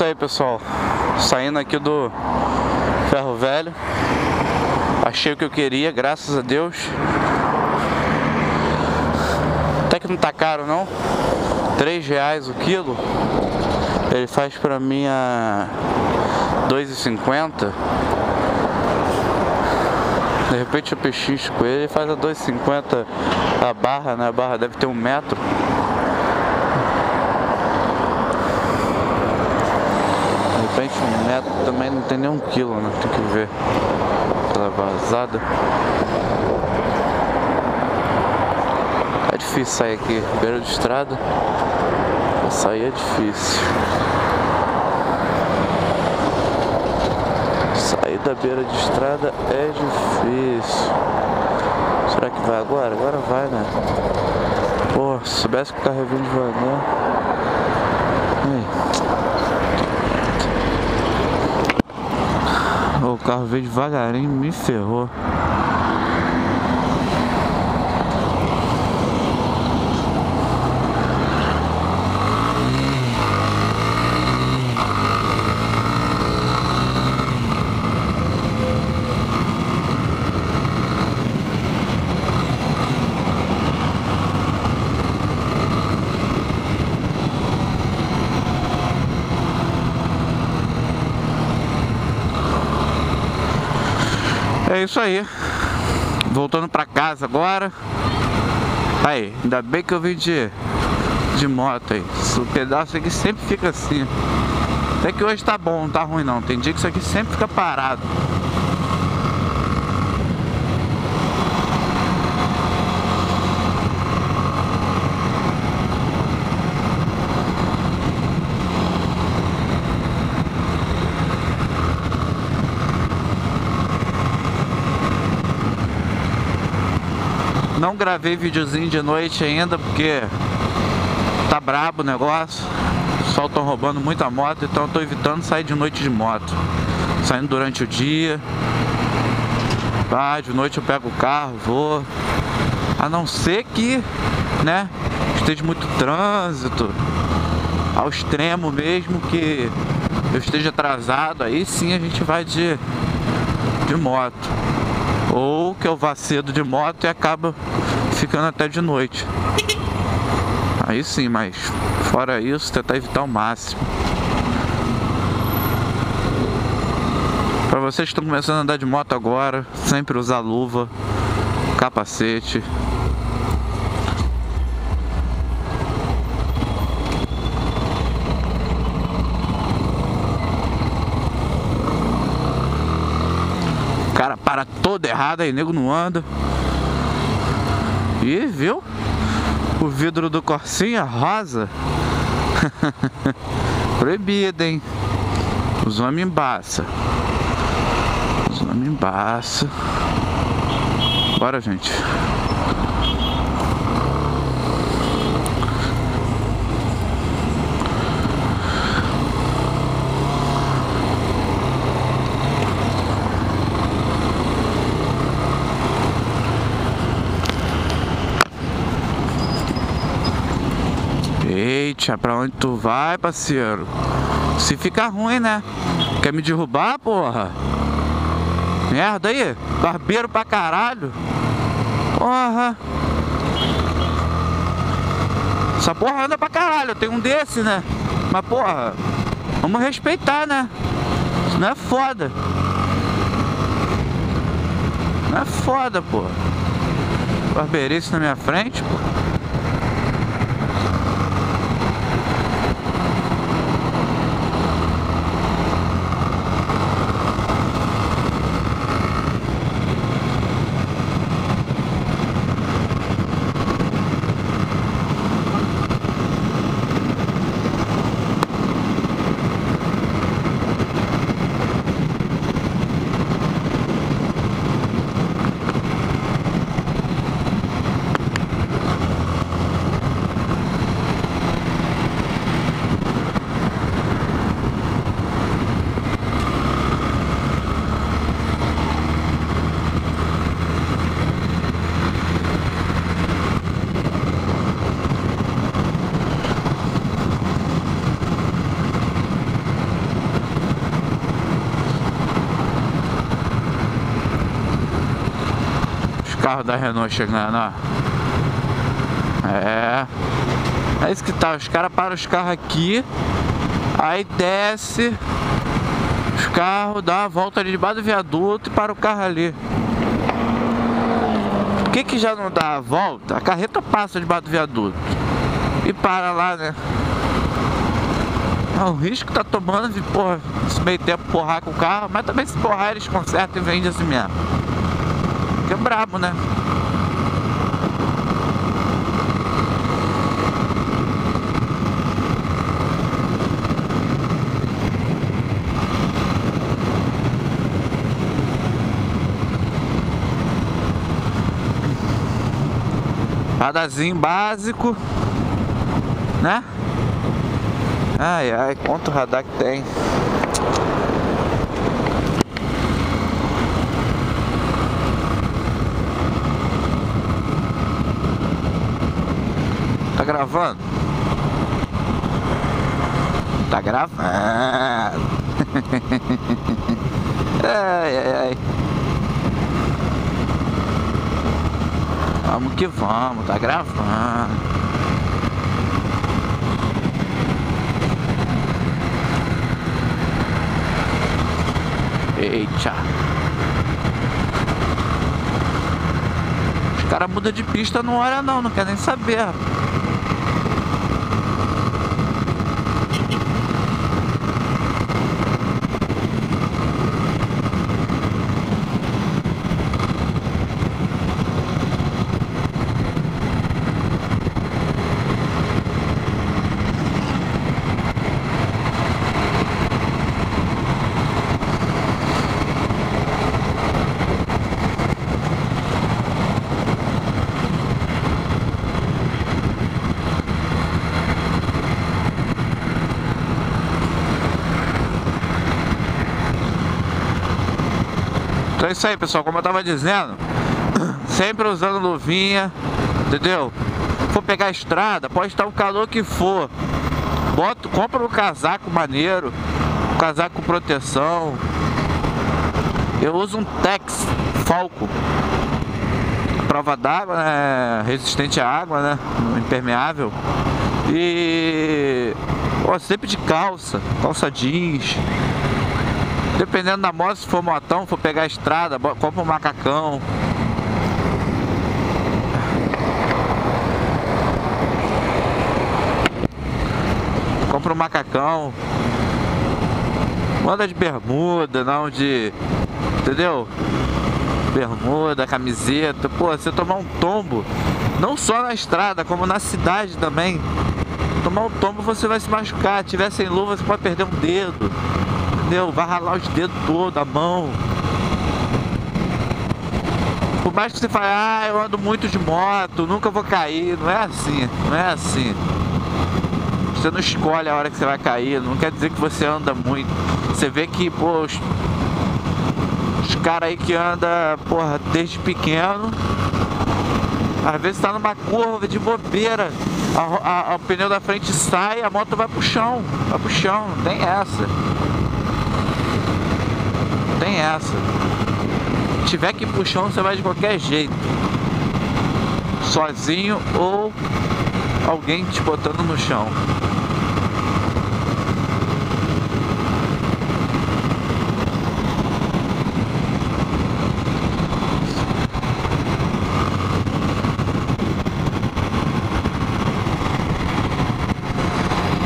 isso aí, pessoal. Saindo aqui do Ferro Velho. Achei o que eu queria, graças a Deus. Até que não tá caro não. 3 reais o quilo. Ele faz pra mim a 2,50. De repente eu pechisco ele, ele faz a 2,50 a barra, né? A barra deve ter um metro. De repente um metro também não tem nem um quilo, né? Tem que ver. Aquela vazada. É difícil sair aqui, beira de estrada. Sair é difícil. Sair da beira de estrada é difícil. Será que vai agora? Agora vai, né? Pô, se soubesse que o carro ia vir devagar. Aí. O carro veio devagarinho me ferrou. É isso aí. Voltando pra casa agora. Aí, ainda bem que eu vim de, de moto aí. O pedaço aqui sempre fica assim. Até que hoje tá bom, não tá ruim não. Tem dia que isso aqui sempre fica parado. Não gravei videozinho de noite ainda porque tá brabo o negócio. O sol tá roubando muita moto, então eu tô evitando sair de noite de moto. Saindo durante o dia. Ah, de noite eu pego o carro, vou. A não ser que, né, esteja muito trânsito, ao extremo mesmo que eu esteja atrasado, aí sim a gente vai de, de moto. Ou que eu vá cedo de moto e acaba ficando até de noite. Aí sim, mas fora isso, tentar evitar o máximo. Para vocês que estão começando a andar de moto agora, sempre usar luva, capacete. O cara para todo errado aí, nego não anda. E viu? O vidro do Corsinha rosa. Proibido, hein? Os homens embaça. Os homens embaça. Bora, gente. Eita, pra onde tu vai, parceiro? Se ficar ruim, né? Quer me derrubar, porra? Merda aí, barbeiro pra caralho. Porra. Essa porra anda pra caralho, eu tenho um desse, né? Mas porra, vamos respeitar, né? Isso não é foda. Não é foda, porra. Barbeirice na minha frente, porra. Carros da Renault chegando, ó. É. É isso que tá. Os caras param os carros aqui. Aí desce. Os carros, dá uma volta ali debaixo do viaduto e para o carro ali. Por que que já não dá a volta? A carreta passa debaixo do viaduto. E para lá, né? É o risco que tá tomando de, porra, esse meio tempo porrar com o carro, mas também se porrar eles consertam e vendem assim mesmo. É brabo, né? Radarzinho básico, né? Ai, ai, quanto radar que tem. Gravando? Tá gravando. ai, ai, ai. Vamos que vamos, tá gravando. Eita. Os caras mudam de pista não olha não, não quer nem saber. Então é isso aí, pessoal. Como eu tava dizendo, sempre usando luvinha, entendeu? For pegar a estrada, pode estar o calor que for. Bota, compra um casaco maneiro, um casaco com proteção. Eu uso um Tex Falco. Prova d'água, né? resistente à água, né? Impermeável. E ó, sempre de calça, calça jeans. Dependendo da moto, se for motão, for pegar a estrada, compra um macacão. Compra um macacão. Manda de bermuda, não de. Entendeu? Bermuda, camiseta. Pô, você tomar um tombo, não só na estrada, como na cidade também. Tomar um tombo você vai se machucar. Se tiver sem luva, você pode perder um dedo entendeu? Vai ralar os dedos todos, a mão. Por mais que você fale, ah, eu ando muito de moto, nunca vou cair. Não é assim, não é assim. Você não escolhe a hora que você vai cair, não quer dizer que você anda muito. Você vê que, pô, os, os caras aí que andam, porra, desde pequeno, às vezes tá numa curva de bobeira, a, a, a, o pneu da frente sai, a moto vai pro chão, vai pro chão, não tem essa tem essa. Se tiver que ir pro chão, você vai de qualquer jeito. Sozinho ou alguém te botando no chão.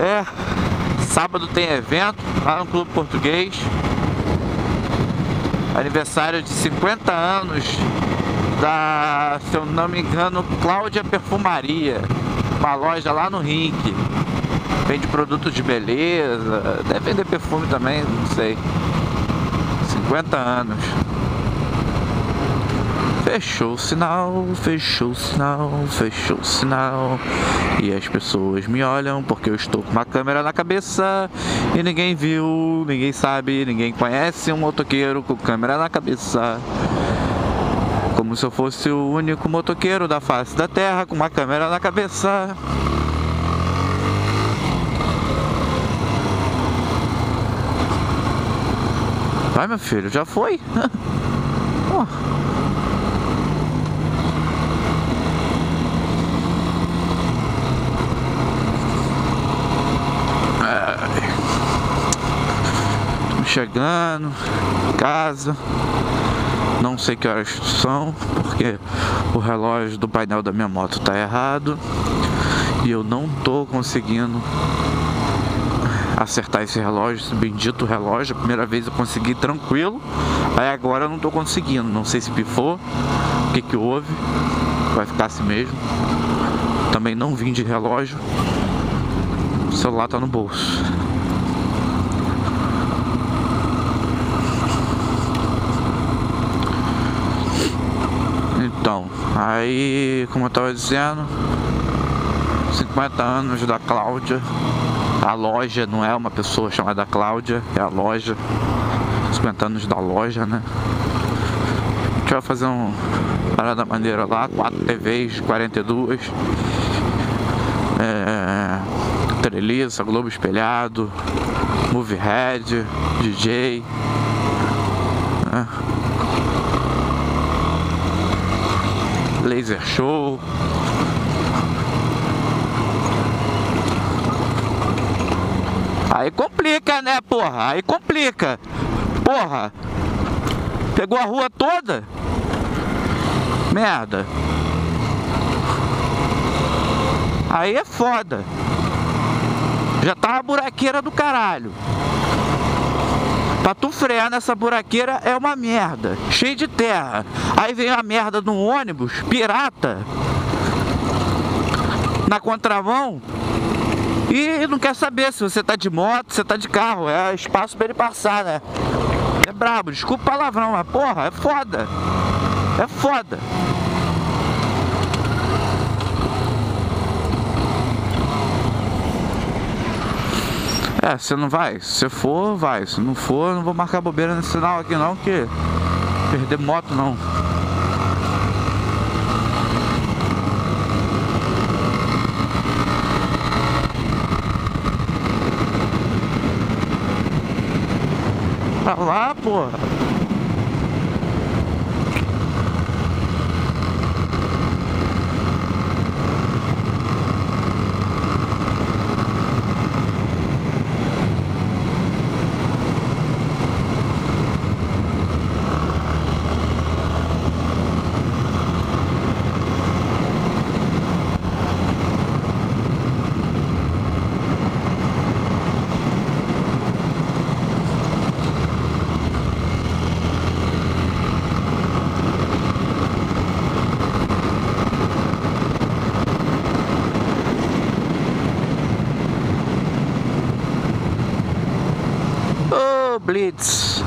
É, sábado tem evento lá no Clube Português aniversário de 50 anos da, se eu não me engano, Cláudia Perfumaria, uma loja lá no Rink. Vende produtos de beleza, deve vender perfume também, não sei. 50 anos. Fechou o sinal, fechou o sinal, fechou o sinal. E as pessoas me olham porque eu estou com uma câmera na cabeça e ninguém viu, ninguém sabe, ninguém conhece um motoqueiro com câmera na cabeça. Como se eu fosse o único motoqueiro da face da terra com uma câmera na cabeça. Vai meu filho, já foi? oh. Chegando, casa. Não sei que horas são, porque o relógio do painel da minha moto tá errado e eu não tô conseguindo acertar esse relógio, esse bendito relógio. A primeira vez eu consegui tranquilo, aí agora eu não tô conseguindo. Não sei se pifou, o que que houve, vai ficar assim mesmo. Também não vim de relógio, o celular tá no bolso. Então, aí, como eu tava dizendo, 50 anos da Cláudia. A loja não é uma pessoa chamada Cláudia, é a loja. 50 anos da loja, né? A gente vai fazer um parada maneira lá, 4 TVs, 42. É, Treliça, Globo Espelhado, Movie Head, DJ. Né? Laser Show. Aí complica, né, porra? Aí complica. Porra. Pegou a rua toda? Merda. Aí é foda. Já tá uma buraqueira do caralho. Pra tu frear nessa buraqueira é uma merda. Cheio de terra. Aí vem a merda de um ônibus pirata. Na contramão. E não quer saber se você tá de moto, se você tá de carro. É espaço pra ele passar, né? É brabo, desculpa o palavrão, mas porra, é foda. É foda. É, você não vai? Se for, vai. Se não for, não vou marcar bobeira nesse sinal aqui não, que perder moto não. Tá lá, porra. Blitz.